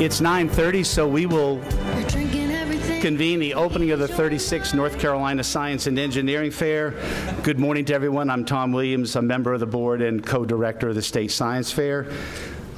It's 9:30, so we will convene the opening of the 36th North Carolina Science and Engineering Fair. Good morning to everyone. I'm Tom Williams, a member of the board and co-director of the State Science Fair.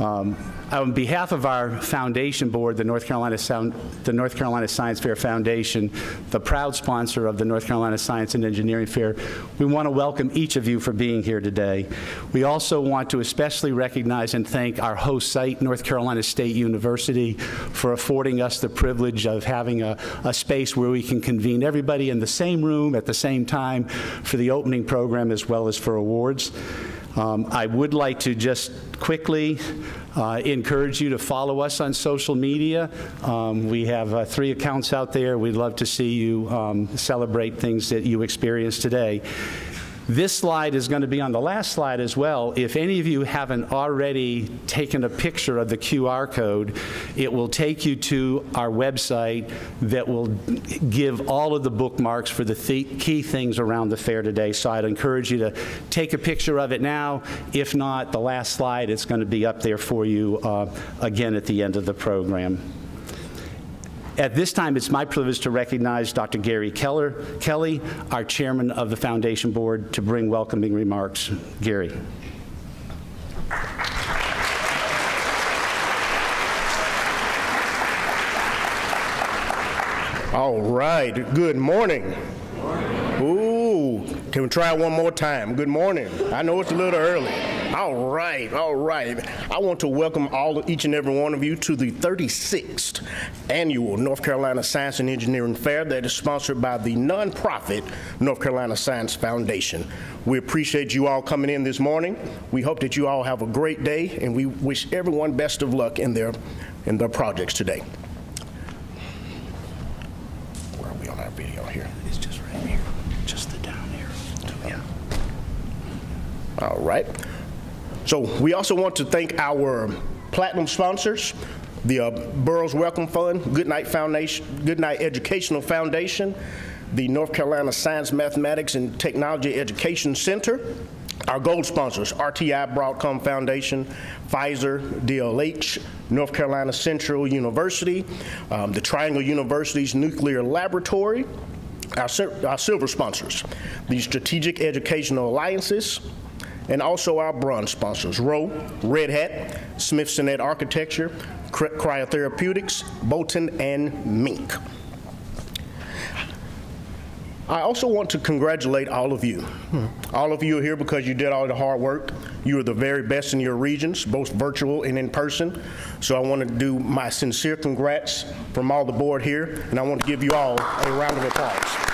Um, on behalf of our foundation board, the North Carolina Sound, the North Carolina Science Fair Foundation, the proud sponsor of the North Carolina Science and Engineering Fair, we want to welcome each of you for being here today. We also want to especially recognize and thank our host site, North Carolina State University, for affording us the privilege of having a, a space where we can convene everybody in the same room at the same time for the opening program as well as for awards. Um, I would like to just quickly uh, encourage you to follow us on social media. Um, we have uh, three accounts out there. We'd love to see you um, celebrate things that you experienced today. This slide is going to be on the last slide as well. If any of you haven't already taken a picture of the QR code, it will take you to our website that will give all of the bookmarks for the th key things around the fair today. So I'd encourage you to take a picture of it now. If not, the last slide, it's going to be up there for you uh, again at the end of the program. At this time, it's my privilege to recognize Dr. Gary Keller, Kelly, our chairman of the foundation board, to bring welcoming remarks. Gary. All right. Good morning. Ooh, can we try one more time? Good morning. I know it's a little early. All right, all right. I want to welcome all, each and every one of you to the 36th annual North Carolina Science and Engineering Fair that is sponsored by the nonprofit North Carolina Science Foundation. We appreciate you all coming in this morning. We hope that you all have a great day, and we wish everyone best of luck in their in their projects today. Where are we on our video here? It's just right here, just the down arrow. Yeah. All right. So we also want to thank our platinum sponsors, the uh, Burroughs Wellcome Fund, Goodnight Foundation, Goodnight Educational Foundation, the North Carolina Science, Mathematics, and Technology Education Center, our gold sponsors, RTI Broadcom Foundation, Pfizer, DLH, North Carolina Central University, um, the Triangle Universities Nuclear Laboratory, our, our silver sponsors, the Strategic Educational Alliances, and also our bronze sponsors, Rho, Red Hat, Smithson Architecture, Cryotherapeutics, Bolton, and Mink. I also want to congratulate all of you. Hmm. All of you are here because you did all the hard work. You are the very best in your regions, both virtual and in person. So I want to do my sincere congrats from all the board here, and I want to give you all a round of applause.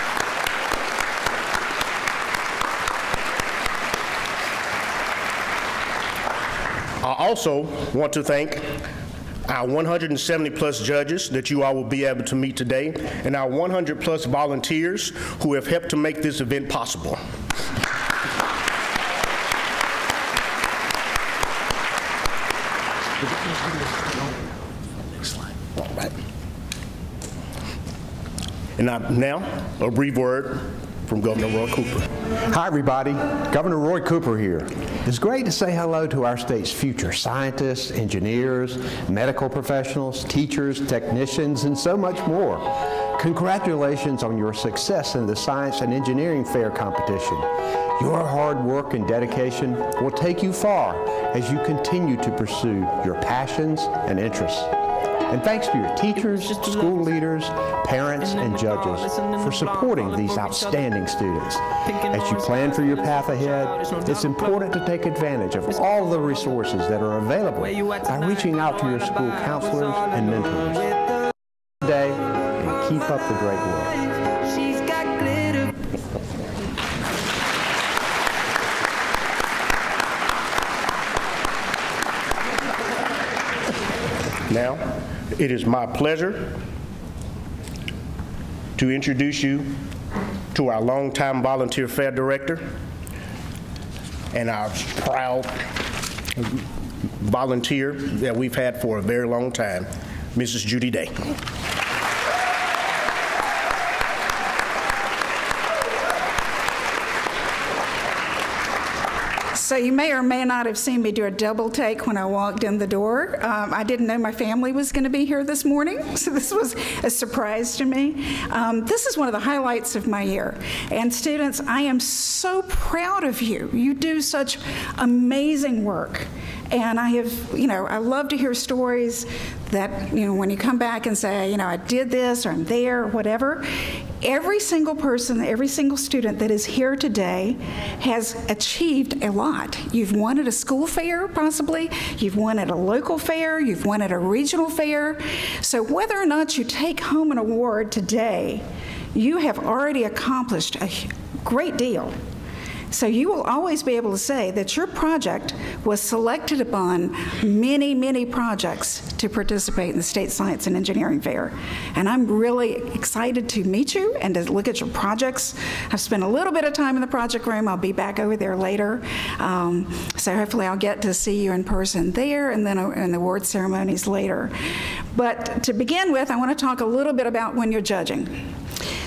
Also want to thank our 170 plus judges that you all will be able to meet today, and our 100 plus volunteers who have helped to make this event possible. And now, a brief word from Governor Roy Cooper. Hi, everybody. Governor Roy Cooper here. It's great to say hello to our state's future scientists, engineers, medical professionals, teachers, technicians, and so much more. Congratulations on your success in the Science and Engineering Fair competition. Your hard work and dedication will take you far as you continue to pursue your passions and interests. And thanks to your teachers, school leaders, parents, and judges for supporting these outstanding students. As you plan for your path ahead, it's important to take advantage of all the resources that are available by reaching out to your school counselors and mentors. Today, and keep up the great work. Now, it is my pleasure to introduce you to our longtime volunteer fair director and our proud volunteer that we've had for a very long time, Mrs. Judy Day. You may or may not have seen me do a double take when I walked in the door. Um, I didn't know my family was going to be here this morning, so this was a surprise to me. Um, this is one of the highlights of my year. And students, I am so proud of you. You do such amazing work. And I have, you know, I love to hear stories that, you know, when you come back and say, you know, I did this or I'm there or whatever, every single person, every single student that is here today has achieved a lot. You've won at a school fair, possibly, you've won at a local fair, you've won at a regional fair. So whether or not you take home an award today, you have already accomplished a great deal. So you will always be able to say that your project was selected upon many, many projects to participate in the State Science and Engineering Fair. And I'm really excited to meet you and to look at your projects. I've spent a little bit of time in the project room. I'll be back over there later. Um, so hopefully I'll get to see you in person there and then in the award ceremonies later. But to begin with, I want to talk a little bit about when you're judging.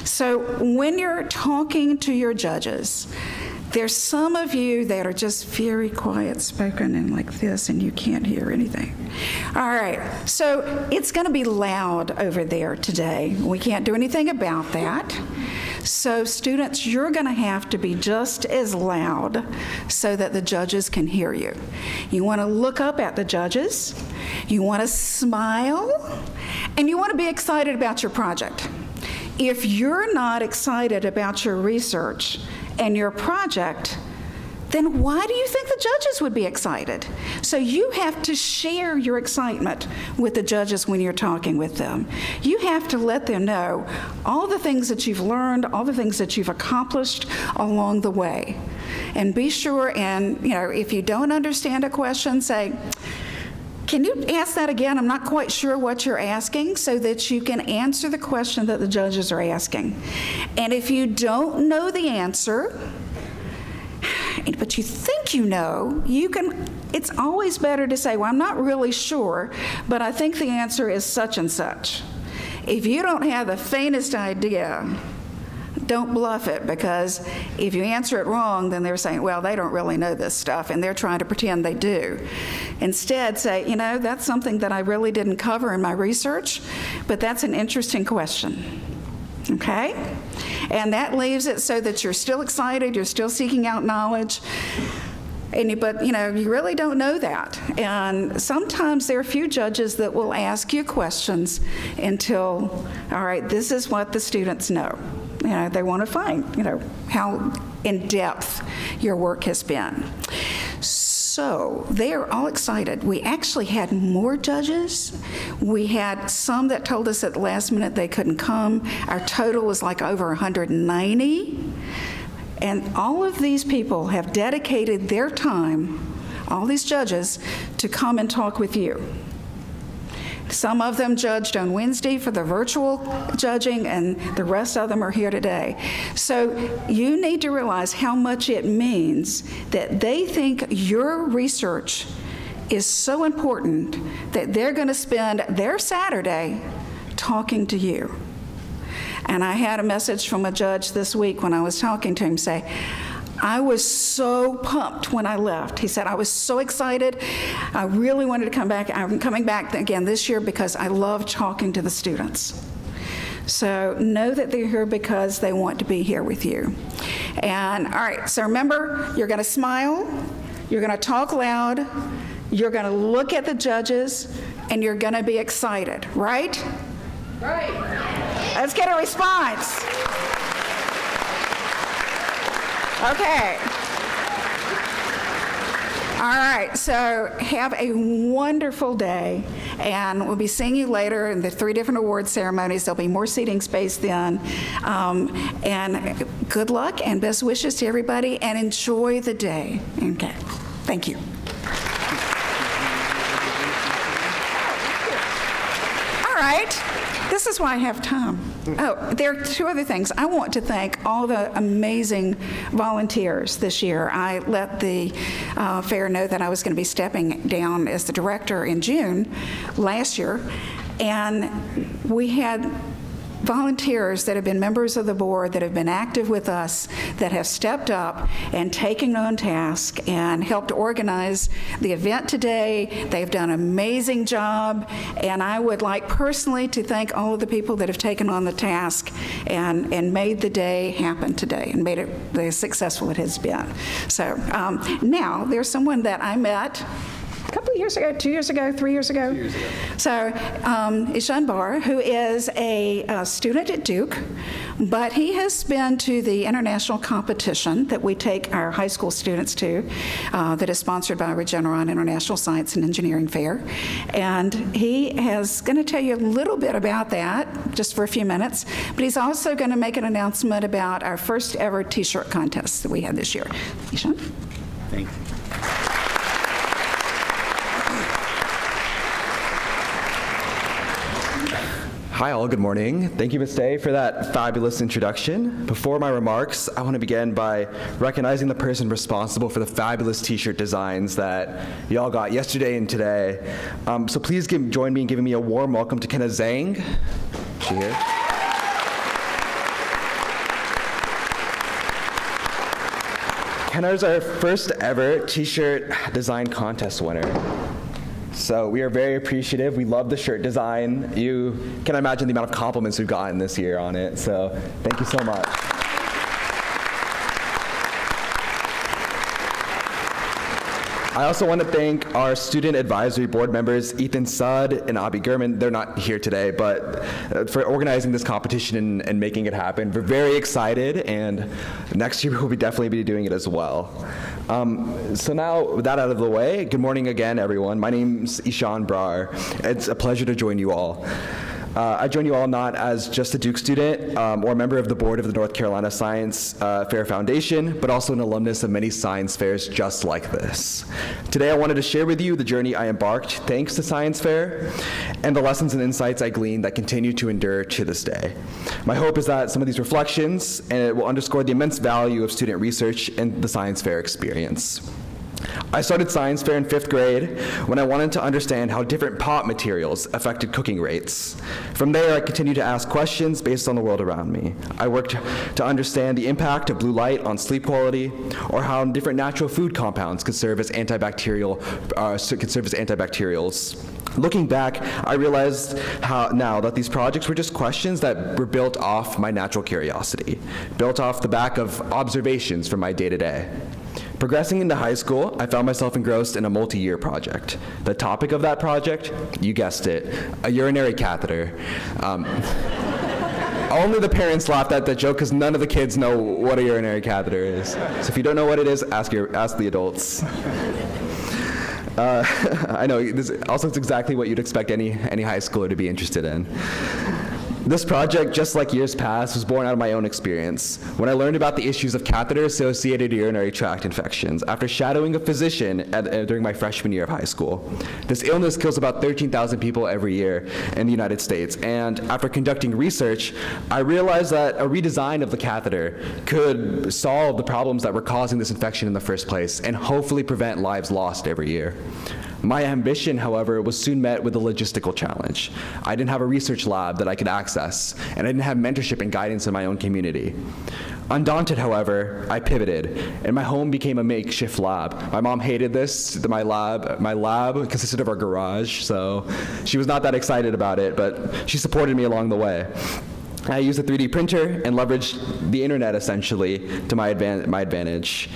So when you're talking to your judges, there's some of you that are just very quiet spoken and like this, and you can't hear anything. All right, so it's going to be loud over there today. We can't do anything about that. So, students, you're going to have to be just as loud so that the judges can hear you. You want to look up at the judges, you want to smile, and you want to be excited about your project. If you're not excited about your research, and your project, then why do you think the judges would be excited? So you have to share your excitement with the judges when you're talking with them. You have to let them know all the things that you've learned, all the things that you've accomplished along the way. And be sure and, you know, if you don't understand a question, say, can you ask that again? I'm not quite sure what you're asking so that you can answer the question that the judges are asking. And if you don't know the answer, but you think you know, you can it's always better to say, "Well, I'm not really sure, but I think the answer is such and such." If you don't have the faintest idea, don't bluff it because if you answer it wrong, then they're saying, well, they don't really know this stuff and they're trying to pretend they do. Instead, say, you know, that's something that I really didn't cover in my research, but that's an interesting question. Okay? And that leaves it so that you're still excited, you're still seeking out knowledge. And you, but you know you really don't know that and sometimes there are a few judges that will ask you questions until all right this is what the students know you know, they want to find, you know, how in depth your work has been. So they are all excited. We actually had more judges. We had some that told us at the last minute they couldn't come. Our total was like over 190. And all of these people have dedicated their time, all these judges, to come and talk with you. Some of them judged on Wednesday for the virtual judging, and the rest of them are here today. So you need to realize how much it means that they think your research is so important that they're going to spend their Saturday talking to you. And I had a message from a judge this week when I was talking to him say, I was so pumped when I left. He said, I was so excited. I really wanted to come back. I'm coming back again this year because I love talking to the students. So know that they're here because they want to be here with you. And all right, so remember, you're going to smile, you're going to talk loud, you're going to look at the judges, and you're going to be excited, right? Right. Let's get a response. Okay. All right, so have a wonderful day, and we'll be seeing you later in the three different award ceremonies. There'll be more seating space then. Um, and good luck and best wishes to everybody, and enjoy the day. Okay, thank you. All right. This is why I have time. Oh, there are two other things. I want to thank all the amazing volunteers this year. I let the uh, fair know that I was going to be stepping down as the director in June last year, and we had volunteers that have been members of the board that have been active with us that have stepped up and taken on task and helped organize the event today. They've done an amazing job, and I would like personally to thank all of the people that have taken on the task and, and made the day happen today and made it as successful it has been. So um, now there's someone that I met a couple of years ago, two years ago, three years ago. Years ago. So, um, Ishan Brar, who is a, a, student at Duke, but he has been to the international competition that we take our high school students to, uh, that is sponsored by Regeneron International Science and Engineering Fair. And he is going to tell you a little bit about that just for a few minutes, but he's also going to make an announcement about our first ever t shirt contest that we had this year. Ishan? Thank you. Hi, all. Good morning. Thank you, Ms. Day, for that fabulous introduction. Before my remarks, I want to begin by recognizing the person responsible for the fabulous T-shirt designs that y'all got yesterday and today. Um, so please give, join me in giving me a warm welcome to Kenna Zhang. She here? Kenna is our first ever T-shirt design contest winner. So we are very appreciative. We love the shirt design. You can imagine the amount of compliments we've gotten this year on it. So thank you so much. I also want to thank our student advisory board members, Ethan Sudd and Abby Gurman. They're not here today, but uh, for organizing this competition and, and, making it happen. We're very excited, and next year we'll be definitely be doing it as well. Um, so now, that out of the way, good morning again, everyone. My name's Ishan Brar. It's a pleasure to join you all. Uh, I join you all not as just a Duke student um, or a member of the board of the North Carolina Science uh, Fair Foundation, but also an alumnus of many science fairs just like this. Today I wanted to share with you the journey I embarked thanks to Science Fair and the lessons and insights I gleaned that continue to endure to this day. My hope is that some of these reflections and it will underscore the immense value of student research and the science fair experience. I started science fair in fifth grade when I wanted to understand how different pot materials affected cooking rates. From there, I continued to ask questions based on the world around me. I worked to understand the impact of blue light on sleep quality, or how different natural food compounds could serve as antibacterial, uh, could serve as antibacterials. Looking back, I realized how, now that these projects were just questions that were built off my natural curiosity, built off the back of observations from my day to day. Progressing into high school, I found myself engrossed in a multi-year project. The topic of that project, you guessed it, a urinary catheter. Um, only the parents laughed at that joke because none of the kids know what a urinary catheter is. So if you don't know what it is, ask, your, ask the adults. Uh, I know, this also it's exactly what you'd expect any, any high schooler to be interested in. This project, just like years past, was born out of my own experience when I learned about the issues of catheter-associated urinary tract infections after shadowing a physician at, uh, during my freshman year of high school. This illness kills about 13,000 people every year in the United States, and after conducting research, I realized that a redesign of the catheter could solve the problems that were causing this infection in the first place and hopefully prevent lives lost every year. My ambition, however, was soon met with a logistical challenge. I didn't have a research lab that I could access, and I didn't have mentorship and guidance in my own community. Undaunted, however, I pivoted, and my home became a makeshift lab. My mom hated this. My lab, my lab consisted of our garage, so she was not that excited about it, but she supported me along the way. I used a 3D printer and leveraged the internet essentially to my, advan my advantage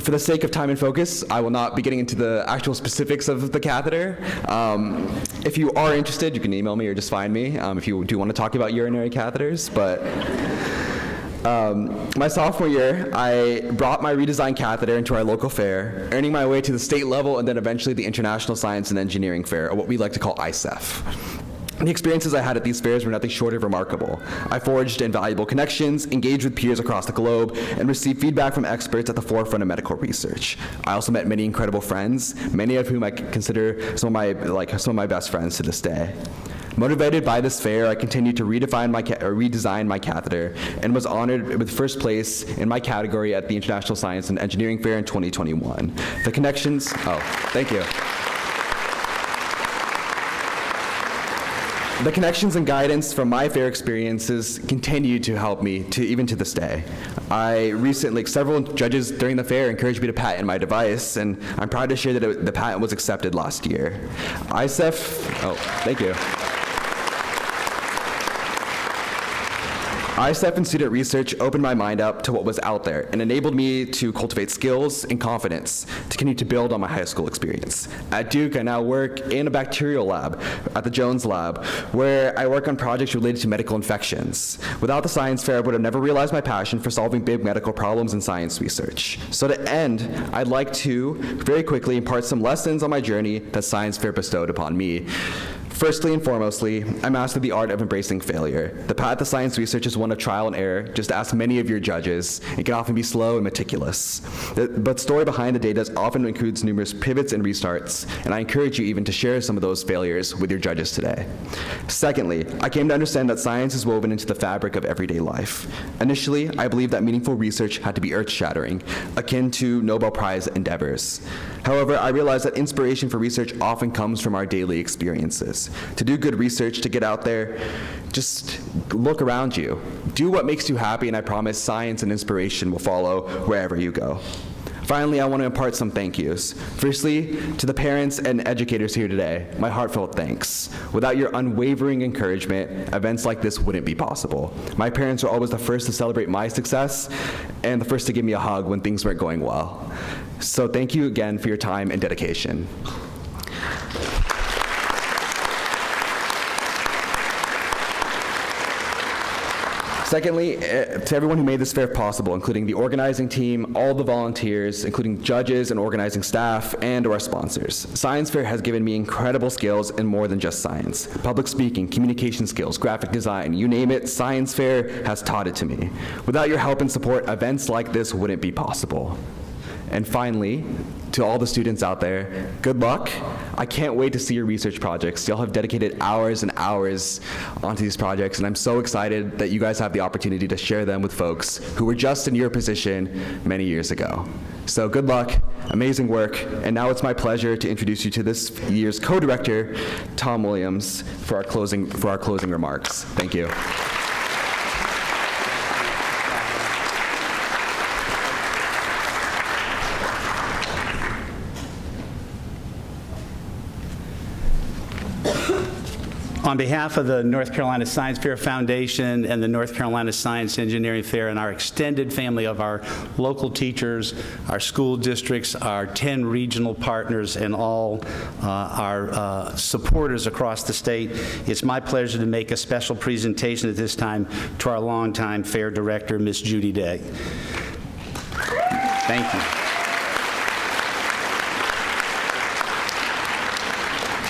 for the sake of time and focus, I will not be getting into the actual specifics of the catheter. Um, if you are interested, you can email me or just find me um, if you do want to talk about urinary catheters. But um, my sophomore year, I brought my redesigned catheter into our local fair, earning my way to the state level and then eventually the International Science and Engineering Fair, or what we like to call ISEF. The experiences I had at these fairs were nothing short of remarkable. I forged invaluable connections, engaged with peers across the globe, and received feedback from experts at the forefront of medical research. I also met many incredible friends, many of whom I consider some of my like some of my best friends to this day. Motivated by this fair, I continued to redefine my redesign my catheter and was honored with first place in my category at the International Science and Engineering Fair in 2021. The connections, oh, thank you. The connections and guidance from my fair experiences continue to help me to even to this day. I recently, several judges during the fair encouraged me to patent my device, and I'm proud to share that it, the patent was accepted last year. ISEF, oh, thank you. ISEF and student research opened my mind up to what was out there and enabled me to cultivate skills and confidence to continue to build on my high school experience. At Duke, I now work in a bacterial lab at the Jones Lab, where I work on projects related to medical infections. Without the science fair, I would have never realized my passion for solving big medical problems in science research. So to end, I'd like to very quickly impart some lessons on my journey that science fair bestowed upon me. Firstly and foremostly, I mastered the art of embracing failure. The path to science research is one of trial and error. Just ask many of your judges. It can often be slow and meticulous. But the, but story behind the data often includes numerous pivots and restarts, and I encourage you even to share some of those failures with your judges today. Secondly, I came to understand that science is woven into the fabric of everyday life. Initially, I believed that meaningful research had to be earth-shattering, akin to Nobel Prize endeavors. However, I realize that inspiration for research often comes from our daily experiences to do good research, to get out there, just look around you. Do what makes you happy, and I promise science and inspiration will follow wherever you go. Finally, I want to impart some thank yous. Firstly, to the parents and educators here today, my heartfelt thanks. Without your unwavering encouragement, events like this wouldn't be possible. My parents were always the first to celebrate my success and the first to give me a hug when things weren't going well. So thank you again for your time and dedication. Secondly, uh, to everyone who made this fair possible, including the organizing team, all the volunteers, including judges and organizing staff, and our sponsors. Science Fair has given me incredible skills in more than just science. Public speaking, communication skills, graphic design, you name it, Science Fair has taught it to me. Without your help and support, events like this wouldn't be possible. And finally, to all the students out there, good luck. I can't wait to see your research projects. Y'all have dedicated hours and hours onto these projects, and I'm so excited that you guys have the opportunity to share them with folks who were just in your position many years ago. So good luck, amazing work, and now it's my pleasure to introduce you to this year's co-director, Tom Williams, for our closing, for our closing remarks. Thank you. On behalf of the North Carolina Science Fair Foundation and the North Carolina Science Engineering Fair and our extended family of our local teachers, our school districts, our 10 regional partners, and all uh, our uh, supporters across the state, it's my pleasure to make a special presentation at this time to our longtime fair director, Miss Judy Day. Thank you.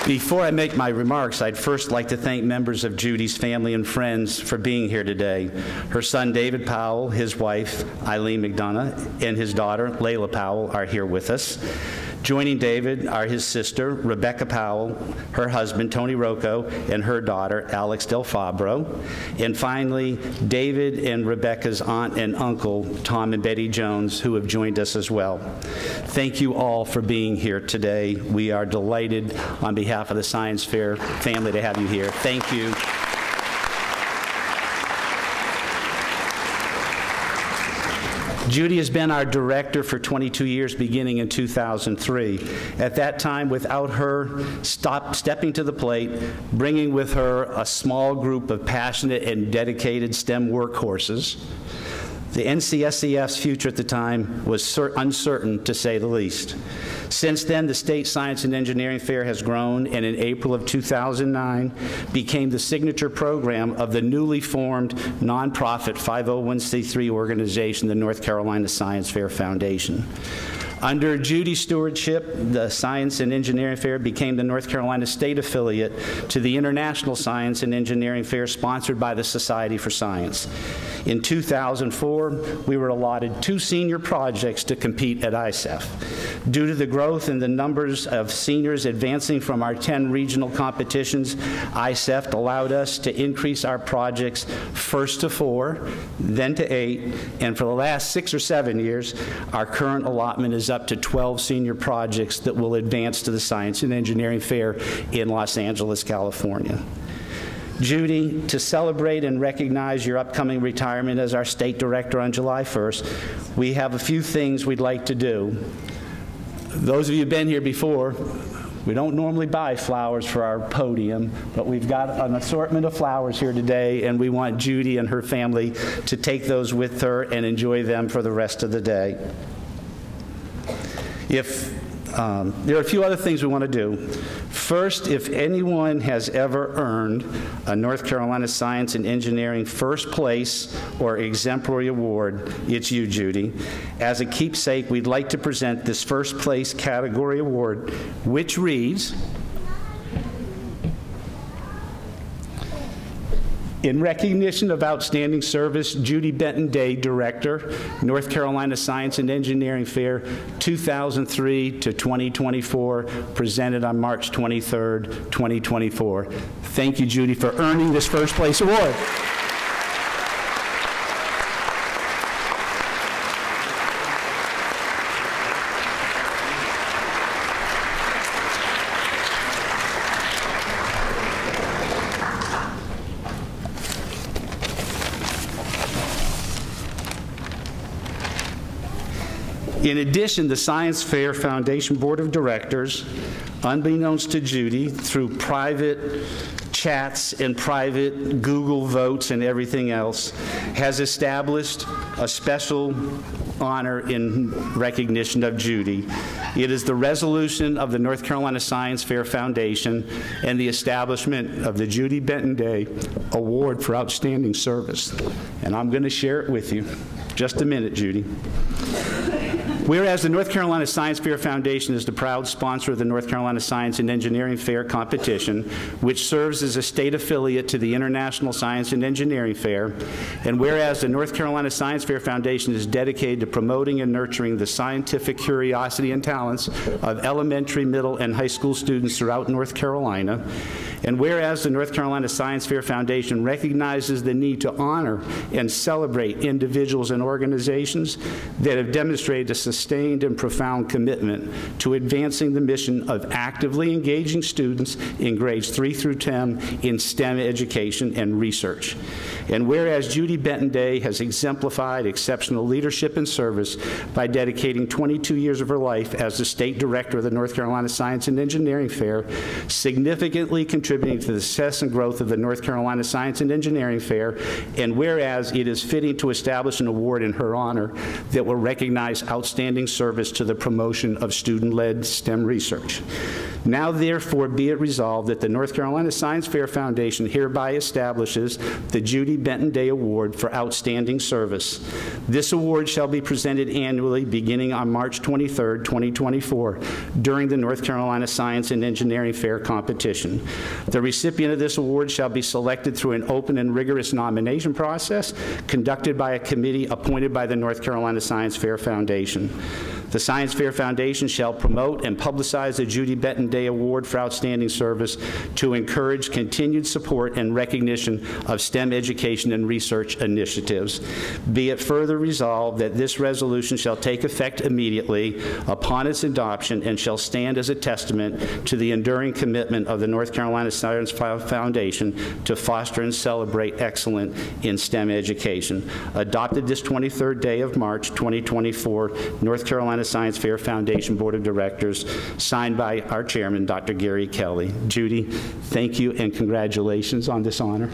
Before I make my remarks, I'd first like to thank members of Judy's family and friends for being here today. Her son, David Powell, his wife, Eileen McDonough, and his daughter, Layla Powell, are here with us. Joining David are his sister, Rebecca Powell, her husband, Tony Rocco, and her daughter, Alex Del Fabro. And finally, David and Rebecca's aunt and uncle, Tom and Betty Jones, who have joined us as well. Thank you all for being here today. We are delighted on behalf of the Science Fair family to have you here. Thank you. Judy has been our director for 22 years, beginning in 2003. At that time, without her stop, stepping to the plate, bringing with her a small group of passionate and dedicated STEM workhorses, the NCSEF's future at the time was uncertain, to say the least. Since then, the State Science and Engineering Fair has grown, and in April of 2009 became the signature program of the newly formed nonprofit 501c3 organization, the North Carolina Science Fair Foundation. Under Judy's stewardship, the Science and Engineering Fair became the North Carolina State affiliate to the International Science and Engineering Fair sponsored by the Society for Science. In 2004, we were allotted two senior projects to compete at ISEF. Due to the growth in the numbers of seniors advancing from our 10 regional competitions, ISEF allowed us to increase our projects first to four, then to eight, and for the last six or seven years, our current allotment is up to 12 senior projects that will advance to the Science and Engineering Fair in Los Angeles, California. Judy, to celebrate and recognize your upcoming retirement as our state director on July 1st, we have a few things we'd like to do. Those of you who've been here before, we don't normally buy flowers for our podium, but we've got an assortment of flowers here today, and we want Judy and her family to take those with her and enjoy them for the rest of the day. If um, there are a few other things we want to do. First, if anyone has ever earned a North Carolina Science and Engineering First Place or Exemplary Award, it's you, Judy. As a keepsake, we'd like to present this First Place category award, which reads, In recognition of outstanding service, Judy Benton Day, Director, North Carolina Science and Engineering Fair 2003 to 2024, presented on March 23rd, 2024. Thank you, Judy, for earning this first place award. In addition, the Science Fair Foundation Board of Directors, unbeknownst to Judy, through private chats and private Google votes and everything else, has established a special honor in recognition of Judy. It is the resolution of the North Carolina Science Fair Foundation and the establishment of the Judy Benton Day Award for Outstanding Service. And I'm going to share it with you. Just a minute, Judy. Whereas the North Carolina Science Fair Foundation is the proud sponsor of the North Carolina Science and Engineering Fair competition, which serves as a state affiliate to the International Science and Engineering Fair, and whereas the North Carolina Science Fair Foundation is dedicated to promoting and nurturing the scientific curiosity and talents of elementary, middle, and high school students throughout North Carolina, and whereas the North Carolina Science Fair Foundation recognizes the need to honor and celebrate individuals and organizations that have demonstrated a sustained and profound commitment to advancing the mission of actively engaging students in grades 3 through 10 in STEM education and research. And whereas Judy Benton Day has exemplified exceptional leadership and service by dedicating 22 years of her life as the state director of the North Carolina Science and Engineering Fair, significantly contributing to the success and growth of the North Carolina Science and Engineering Fair, and whereas it is fitting to establish an award in her honor that will recognize outstanding service to the promotion of student-led STEM research. Now therefore be it resolved that the North Carolina Science Fair Foundation hereby establishes the Judy Benton Day Award for Outstanding Service. This award shall be presented annually beginning on March 23, 2024, during the North Carolina Science and Engineering Fair competition. The recipient of this award shall be selected through an open and rigorous nomination process conducted by a committee appointed by the North Carolina Science Fair Foundation. The Science Fair Foundation shall promote and publicize the Judy Benton Day Award for Outstanding Service to encourage continued support and recognition of STEM education and research initiatives. Be it further resolved that this resolution shall take effect immediately upon its adoption and shall stand as a testament to the enduring commitment of the North Carolina Science Foundation to foster and celebrate excellence in STEM education. Adopted this 23rd day of March 2024, North Carolina Science Fair Foundation Board of Directors, signed by our chairman, Dr. Gary Kelly. Judy, thank you and congratulations on this honor.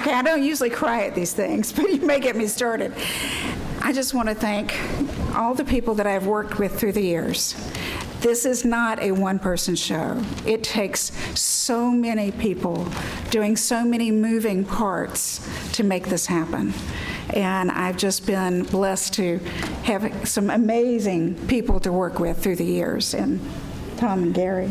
Okay, I don't usually cry at these things, but you may get me started. I just want to thank all the people that I've worked with through the years. This is not a one person show. It takes so many people doing so many moving parts to make this happen. And I've just been blessed to have some amazing people to work with through the years. And Tom and Gary.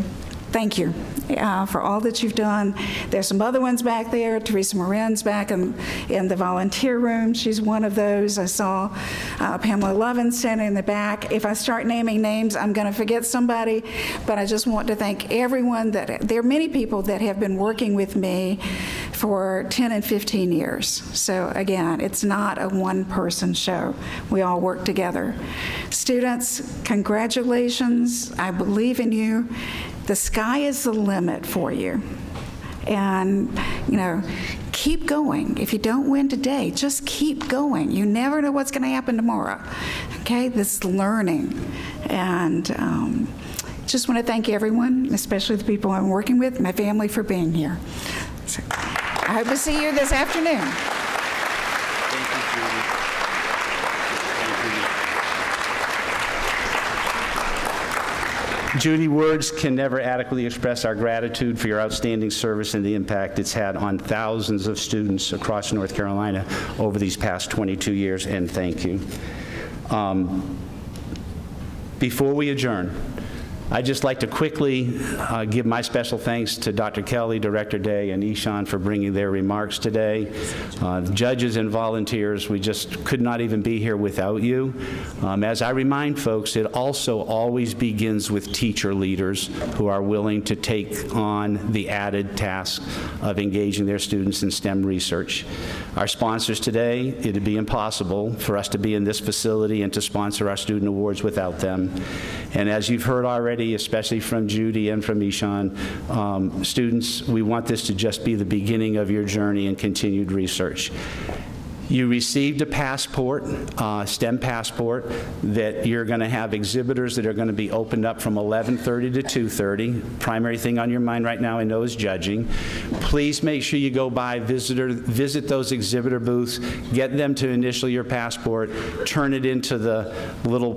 Thank you uh, for all that you've done. There's some other ones back there. Teresa Moran's back in, in the volunteer room. She's one of those. I saw uh, Pamela Lovin standing in the back. If I start naming names, I'm going to forget somebody, but I just want to thank everyone that there are many people that have been working with me for 10 and 15 years. So again, it's not a one-person show. We all work together. Students, congratulations. I believe in you. The sky is the limit for you. And, you know, keep going. If you don't win today, just keep going. You never know what's going to happen tomorrow. Okay? This learning. And um, just want to thank everyone, especially the people I'm working with, my family, for being here. So, I hope to see you this afternoon. Judy, words can never adequately express our gratitude for your outstanding service and the impact it's had on thousands of students across North Carolina over these past 22 years, and thank you. Um, before we adjourn, I'd just like to quickly uh, give my special thanks to Dr. Kelly, Director Day, and Ishan for bringing their remarks today. Uh, judges and volunteers, we just could not even be here without you. Um, as I remind folks, it also always begins with teacher leaders who are willing to take on the added task of engaging their students in STEM research. Our sponsors today, it'd be impossible for us to be in this facility and to sponsor our student awards without them. And as you've heard already, especially from Judy and from Ishan, um, students, we want this to just be the beginning of your journey in continued research. You received a passport, uh, STEM passport, that you're going to have exhibitors that are going to be opened up from 11:30 to 2:30. Primary thing on your mind right now, I know, is judging. Please make sure you go by, visitor, visit those exhibitor booths, get them to initial your passport, turn it into the little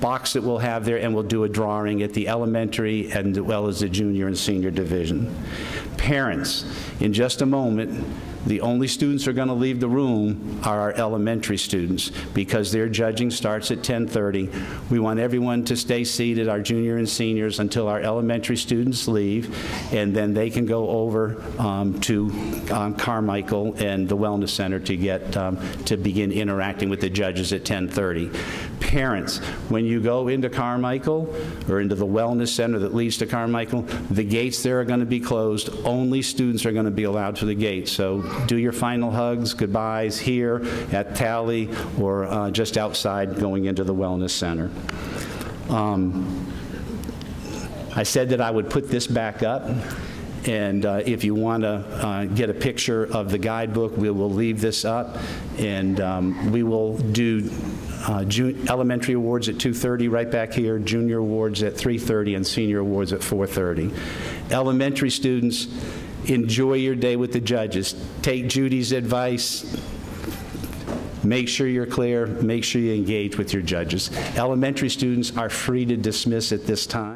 box that we'll have there, and we'll do a drawing at the elementary and as well as the junior and senior division. Parents, in just a moment, the only students who are going to leave the room are our elementary students because their judging starts at 10:30. We want everyone to stay seated, our junior and seniors, until our elementary students leave, and then they can go over um, to um, Carmichael and the Wellness Center to get um, to begin interacting with the judges at 10:30. Parents, when you go into Carmichael or into the Wellness Center that leads to Carmichael, the gates there are going to be closed. Only students are going to be allowed through the gate. So do your final hugs, goodbyes here at Talley or uh, just outside going into the Wellness Center. Um, I said that I would put this back up. And uh, if you want to uh, get a picture of the guidebook, we will leave this up. And um, we will do uh, elementary awards at 2.30 right back here, junior awards at 3.30, and senior awards at 4.30. Elementary students, enjoy your day with the judges. Take Judy's advice. Make sure you're clear. Make sure you engage with your judges. Elementary students are free to dismiss at this time.